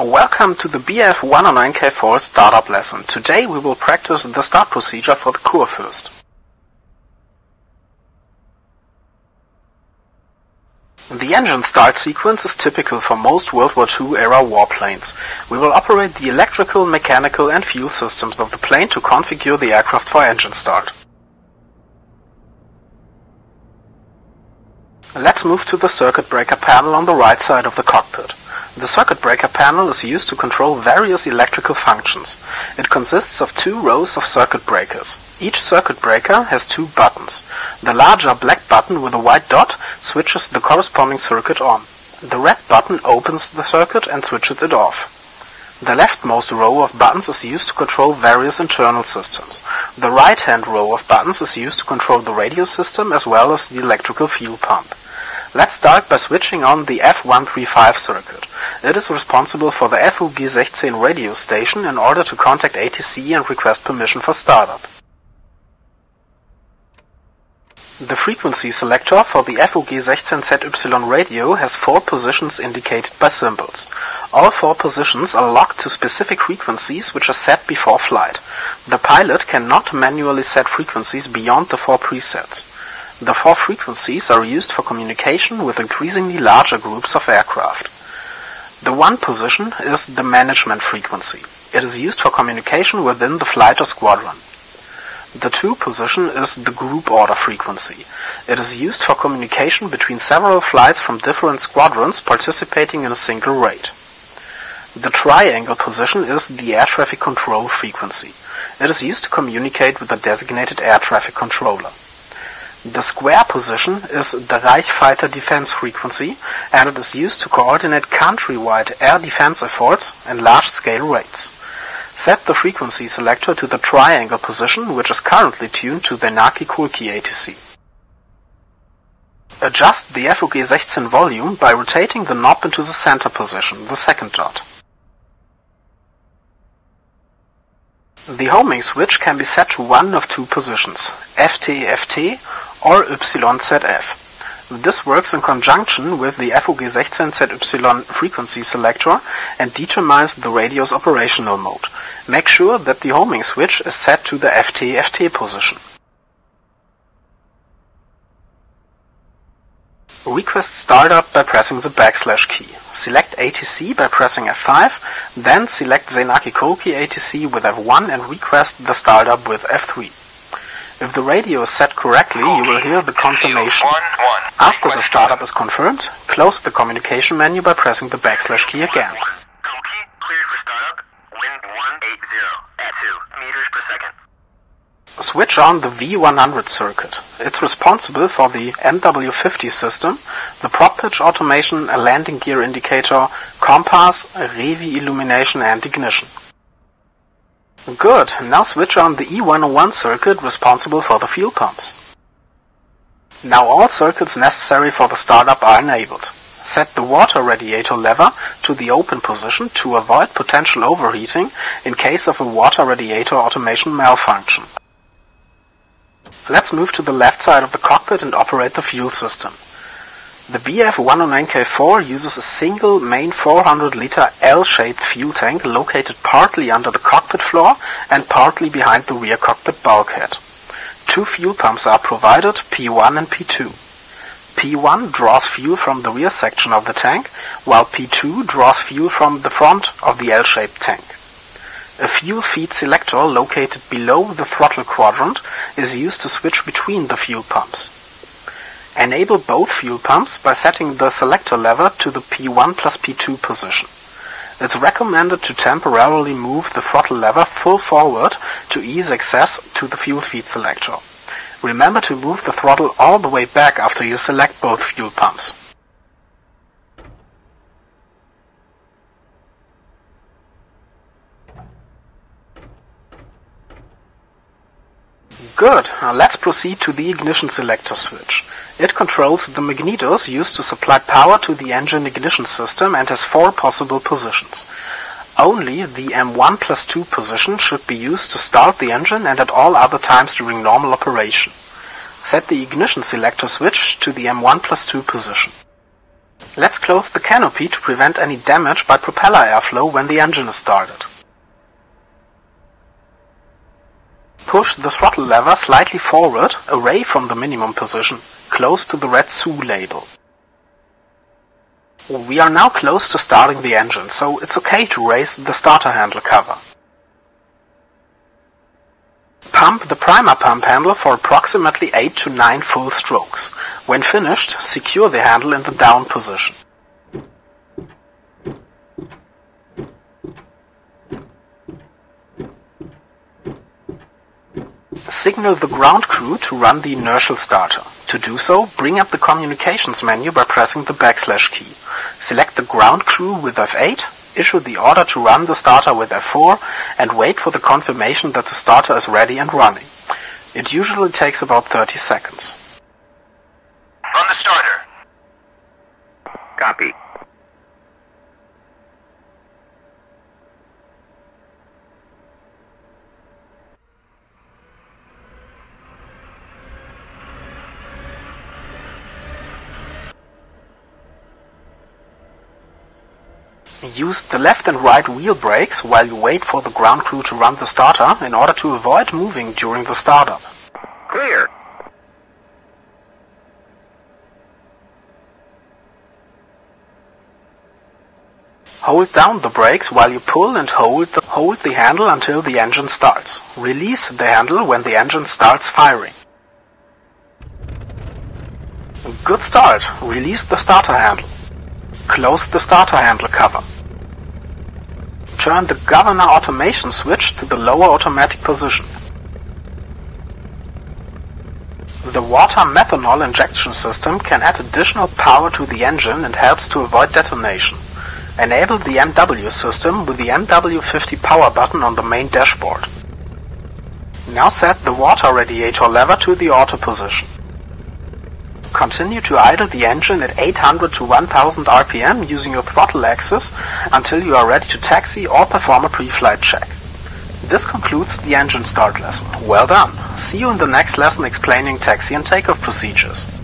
Welcome to the BF109K4 startup lesson. Today we will practice the start procedure for the Kurfürst. The engine start sequence is typical for most World War II era warplanes. We will operate the electrical, mechanical and fuel systems of the plane to configure the aircraft for engine start. Let's move to the circuit breaker panel on the right side of the cockpit. The circuit breaker panel is used to control various electrical functions. It consists of two rows of circuit breakers. Each circuit breaker has two buttons. The larger black button with a white dot switches the corresponding circuit on. The red button opens the circuit and switches it off. The leftmost row of buttons is used to control various internal systems. The right-hand row of buttons is used to control the radio system as well as the electrical fuel pump. Let's start by switching on the F135 circuit. It is responsible for the FUG16 radio station in order to contact ATC and request permission for startup. The frequency selector for the FUG16ZY radio has four positions indicated by symbols. All four positions are locked to specific frequencies which are set before flight. The pilot cannot manually set frequencies beyond the four presets. The four frequencies are used for communication with increasingly larger groups of aircraft. The one position is the management frequency. It is used for communication within the flight or squadron. The two position is the group order frequency. It is used for communication between several flights from different squadrons participating in a single raid. The triangle position is the air traffic control frequency. It is used to communicate with a designated air traffic controller. The square position is the Reichweite defense frequency and it is used to coordinate country-wide air defense efforts and large-scale raids. Set the frequency selector to the triangle position which is currently tuned to the Naki-Kulki ATC. Adjust the FUG16 volume by rotating the knob into the center position, the second dot. The homing switch can be set to one of two positions, FT-FT or YZF. This works in conjunction with the FUG16ZY frequency selector and determines the radio's operational mode. Make sure that the homing switch is set to the FT-FT position. Request startup by pressing the backslash key. Select ATC by pressing F5, then select Senaki Kolkhi ATC with F1 and request the startup with F3. If the radio is set correctly, you will hear the confirmation. After the startup is confirmed, close the communication menu by pressing the backslash key again. Switch on the V100 circuit. It's responsible for the MW50 system, the prop pitch automation, a landing gear indicator, compass, revi illumination and ignition. Good, now switch on the E101 circuit responsible for the fuel pumps. Now all circuits necessary for the startup are enabled. Set the water radiator lever to the open position to avoid potential overheating in case of a water radiator automation malfunction. Let's move to the left side of the cockpit and operate the fuel system. The BF109K4 uses a single main 400-liter L-shaped fuel tank located partly under the cockpit floor and partly behind the rear cockpit bulkhead. Two fuel pumps are provided, P1 and P2. P1 draws fuel from the rear section of the tank, while P2 draws fuel from the front of the L-shaped tank. A fuel feed selector located below the throttle quadrant is used to switch between the fuel pumps. Enable both fuel pumps by setting the selector lever to the P1 plus P2 position. It's recommended to temporarily move the throttle lever full forward to ease access to the fuel feed selector. Remember to move the throttle all the way back after you select both fuel pumps. Good, now let's proceed to the ignition selector switch. It controls the magnetos used to supply power to the engine ignition system and has four possible positions. Only the M1 plus 2 position should be used to start the engine and at all other times during normal operation. Set the ignition selector switch to the M1 plus 2 position. Let's close the canopy to prevent any damage by propeller airflow when the engine is started. Push the throttle lever slightly forward, away from the minimum position, close to the red SU label. We are now close to starting the engine, so it's okay to raise the starter handle cover. Pump the primer pump handle for approximately 8 to 9 full strokes. When finished, secure the handle in the down position. Signal the ground crew to run the inertial starter. To do so, bring up the communications menu by pressing the backslash key. Select the ground crew with F8, issue the order to run the starter with F4, and wait for the confirmation that the starter is ready and running. It usually takes about 30 seconds. Run the starter. Copy. Use the left and right wheel brakes while you wait for the ground crew to run the starter in order to avoid moving during the startup. Clear. Hold down the brakes while you pull and hold the, hold the handle until the engine starts. Release the handle when the engine starts firing. Good start. Release the starter handle. Close the starter handle cover. Turn the governor automation switch to the lower automatic position. The water methanol injection system can add additional power to the engine and helps to avoid detonation. Enable the MW system with the MW50 power button on the main dashboard. Now set the water radiator lever to the auto position. Continue to idle the engine at 800 to 1000 RPM using your throttle axis until you are ready to taxi or perform a pre-flight check. This concludes the engine start lesson. Well done! See you in the next lesson explaining taxi and takeoff procedures.